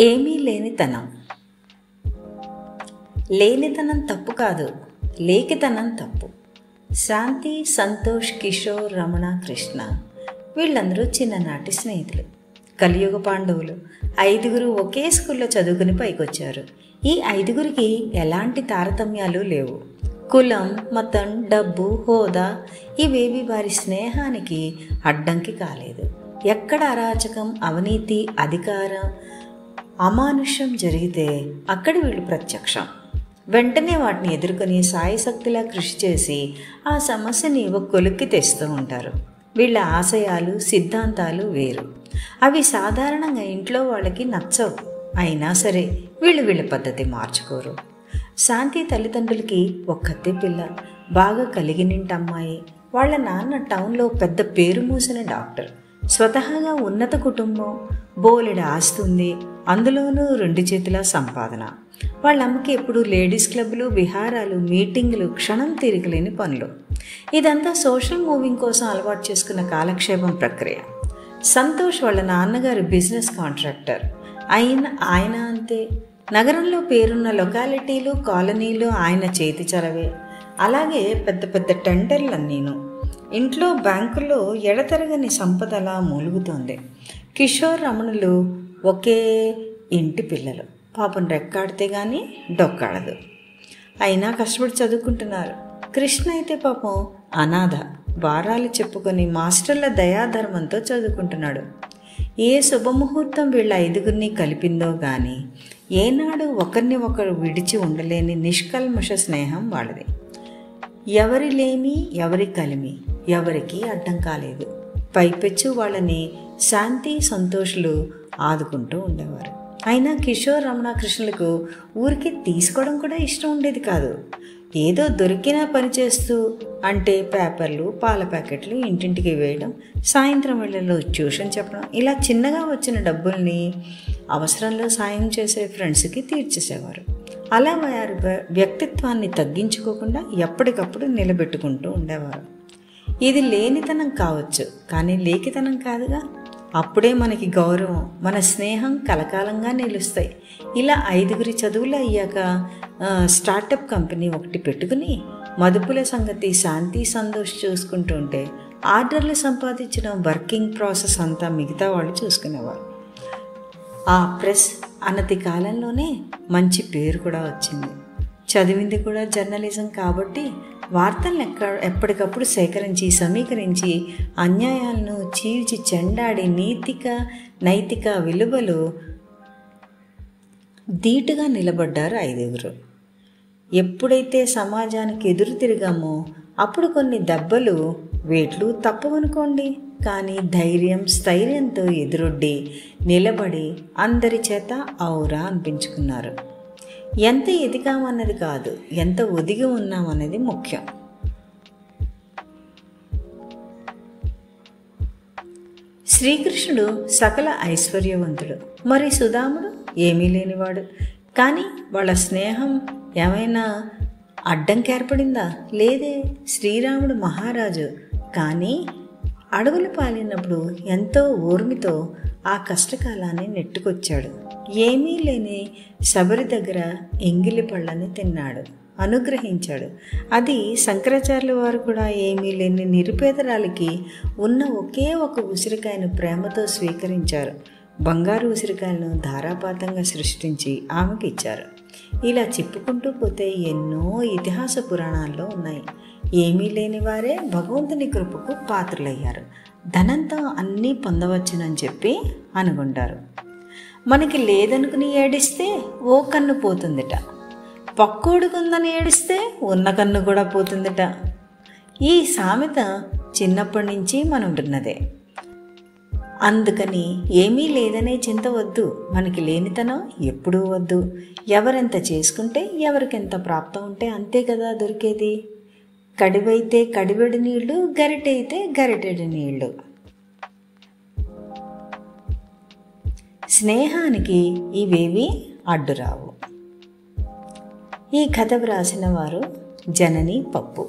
ఏమీ లేనితనం. లేనితనం తప్పు కాదు లేఖితనం తప్పు. శాంతి సంతోష్ కిషోర్ రమణ కృష్ణ వీళ్ళందరూ చిన్ననాటి స్నేహితులు. కలియుగ పాండవులు. ఐదుగురు ఒకే స్కూల్లో చదువుకుని పైకొచ్చారు. ఈ ఐదుగురికి ఎలాంటి తారతమ్యాలు లేవు. కులం మతం డబ్బు హోదా ఇవేవి వారి స్నేహానికి అడ్డంకి కాలేదు. ఎక్కడ అరాచకం అవినీతి అధికారం అమానుష్యం జరిగితే అక్కడ వీళ్ళు ప్రత్యక్షం. వెంటనే వాటిని ఎదుర్కొని సాయశక్తిలా కృషి చేసి ఆ సమస్యని ఒక కొలుక్కి తెస్తూ ఉంటారు. వీళ్ళ ఆశయాలు సిద్ధాంతాలు వేరు. అవి సాధారణంగా ఇంట్లో వాళ్ళకి నచ్చవు. అయినా సరే వీళ్ళు వీళ్ళ పద్ధతి మార్చుకోరు. శాంతి తల్లిదండ్రులకి ఒక్కతే పిల్ల బాగా కలిగినింటి అమ్మాయి వాళ్ళ నాన్న టౌన్లో పెద్ద పేరు మూసిన డాక్టర్. స్వతహాగా ఉన్నత కుటుంబం బోలెడు ఆస్తుంది. అందులోనూ రెండు చేతుల సంపాదన. వాళ్ళ అమ్మకి ఎప్పుడు లేడీస్ క్లబ్లు విహారాలు మీటింగ్లు క్షణం తీరికలేని పనులు. ఇదంతా సోషల్ మూవింగ్ కోసం అలవాటు చేసుకున్న కాలక్షేపం ప్రక్రియ. సంతోష్ వాళ్ళ నాన్నగారు బిజినెస్ కాంట్రాక్టర్. అయిన ఆయన అంతే. నగరంలో పేరున్న లొకాలిటీలు కాలనీలు ఆయన చేతి చలవే అలాగే పెద్ద పెద్ద టెండర్లన్నీను. ఇంట్లో బ్యాంకుల్లో ఎడతెరగని సంపదలా మూలుగుతోంది. కిషోర్ రమణులు ఒకే ఇంటి పిల్లలు. పాపం రెక్కాడితే కానీ డొక్కాడదు. అయినా కష్టపడి చదువుకుంటున్నారు. కృష్ణ అయితే పాపం అనాథ. వారాలు చెప్పుకొని మాస్టర్ల దయాధర్మంతో చదువుకుంటున్నాడు. ఏ శుభముహూర్తం వీళ్ళ ఐదుగురిని కలిపిందో కానీ ఏనాడు ఒకరిని ఒకరు విడిచి ఉండలేని నిష్కల్మష స్నేహం వాళ్ళది. ఎవరి లేమి ఎవరి కలిమి? ఎవరికీ అడ్డం కాలేదు. పైపెచ్చు వాళ్ళని శాంతి సంతోషులు ఆదుకుంటూ ఉండేవారు. అయినా కిషోర్ రమణ కృష్ణులకు ఊరికి తీసుకోవడం కూడా ఇష్టం ఉండేది కాదు. ఏదో దొరికినా పని చేస్తూ అంటే పేపర్లు పాల ప్యాకెట్లు ఇంటింటికి వేయడం సాయంత్రం వేళల్లో ట్యూషన్ చెప్పడం ఇలా చిన్నగా వచ్చిన డబ్బుల్ని అవసరంలో సాయం చేసే ఫ్రెండ్స్కి తీర్చేసేవారు. అలా వారి వ్యక్తిత్వాన్ని తగ్గించుకోకుండా ఎప్పటికప్పుడు నిలబెట్టుకుంటూ ఉండేవారు. ఇది లేనితనం కావచ్చు కానీ లేఖితనం కాదుగా. అప్పుడే మనకి గౌరవం మన స్నేహం కలకాలంగా నిలుస్తాయి. ఇలా ఐదుగురి చదువులు అయ్యాక స్టార్టప్ కంపెనీ ఒకటి పెట్టుకుని మదుపుల సంగతి శాంతి సంతోష్ చూసుకుంటూ ఉంటే ఆర్డర్లు సంపాదించడం వర్కింగ్ ప్రాసెస్ అంతా మిగతా వాళ్ళు చూసుకునేవారు. ఆ ప్రెస్ అనతి కాలంలోనే మంచి పేరు కూడా వచ్చింది. చదివింది కూడా జర్నలిజం కాబట్టి వార్తలను ఎక్క ఎప్పటికప్పుడు సేకరించి సమీకరించి అన్యాయాలను చీల్చి చెండాడి నీతిక నైతిక విలువలు ధీటుగా నిలబడ్డారు ఐదుగురు. ఎప్పుడైతే సమాజానికి ఎదురు తిరిగామో అప్పుడు కొన్ని దెబ్బలు వేట్లు తప్పవనుకోండి. కానీ ధైర్యం స్థైర్యంతో ఎదురొడ్డి నిలబడి అందరి చేత ఔరా అనిపించుకున్నారు. ఎంత ఎదిగామన్నది కాదు ఎంత ఒదిగి ఉన్నామన్నది ముఖ్యం. శ్రీకృష్ణుడు సకల ఐశ్వర్యవంతుడు. మరి సుధాముడు ఏమీ లేనివాడు. కానీ వాళ్ళ స్నేహం ఏమైనా అడ్డంకి ఏర్పడిందా లేదే శ్రీరాముడు మహారాజు. కానీ అడవులు పాలినప్పుడు ఎంతో ఓర్మితో ఆ కష్టకాలాన్ని నెట్టుకొచ్చాడు. ఏమీ లేని శబరి దగ్గర ఎంగిలి పళ్ళని తిన్నాడు. అనుగ్రహించాడు. అది శంకరాచార్యుల వారు కూడా ఏమీ లేని నిరుపేదరాలకి ఉన్న ఒకే ఒక ఉసిరికాయను ప్రేమతో స్వీకరించారు. బంగారు ఉసిరికాయలను ధారాపాతంగా సృష్టించి ఆమెకి ఇచ్చారు ఇలా చెప్పుకుంటూ పోతే ఎన్నో ఇతిహాస పురాణాల్లో ఉన్నాయి. ఏమీ లేని వారే భగవంతుని కృపకు పాత్రలయ్యారు. ధనంతో అన్నీ పొందవచ్చునని చెప్పి అనుకుంటారు. మనకి లేదనుకుని ఏడిస్తే ఓ కన్ను పోతుందిట. పక్కోడుకుందని ఏడిస్తే ఉన్న కన్ను కూడా పోతుందిట. ఈ సామెత చిన్నప్పటి నుంచి మనం విన్నదే అందుకని ఏమీ లేదనే చింత వద్దు. మనకి లేనితనం ఎప్పుడూ వద్దు. ఎవరెంత చేసుకుంటే ఎవరికెంత ప్రాప్తం ఉంటే అంతే కదా దొరికేది. కడివైతే కడివెడి నీళ్ళు గరిటైతే గరిటెడి నీళ్ళు. స్నేహానికి ఇవేవి అడ్డురావు. ఈ కథ వ్రాసిన వారు జనని పప్పు.